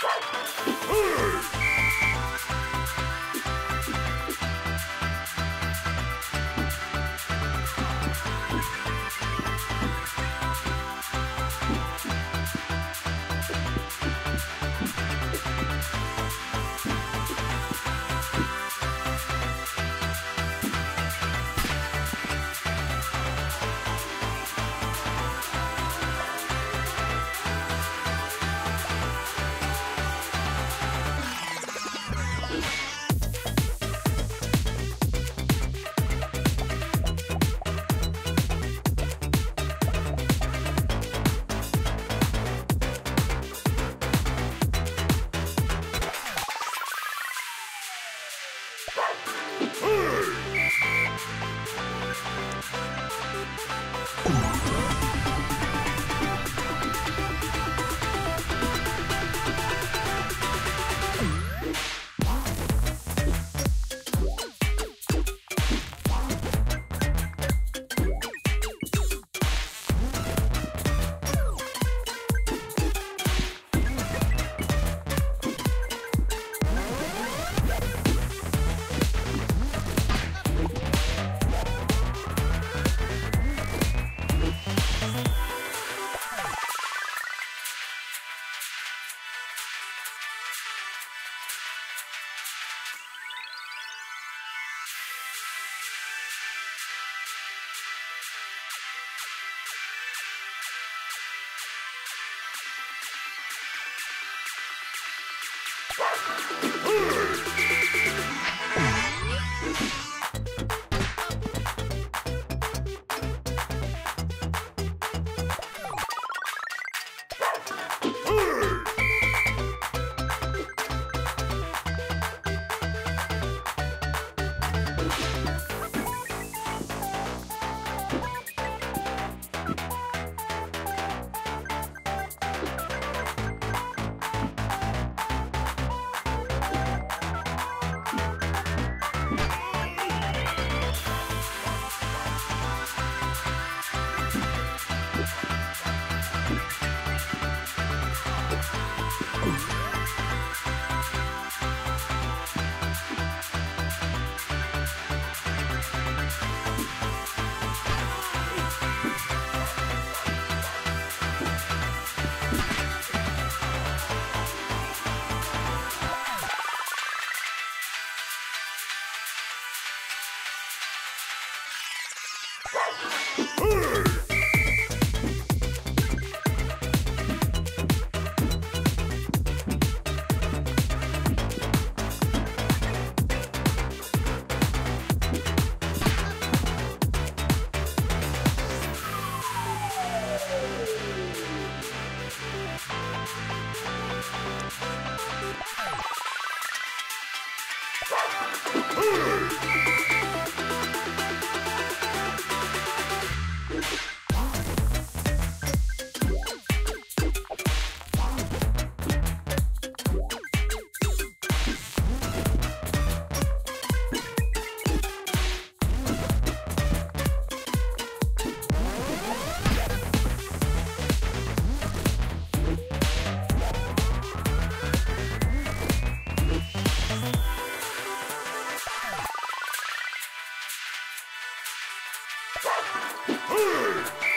Ugh! Ooh! Hey!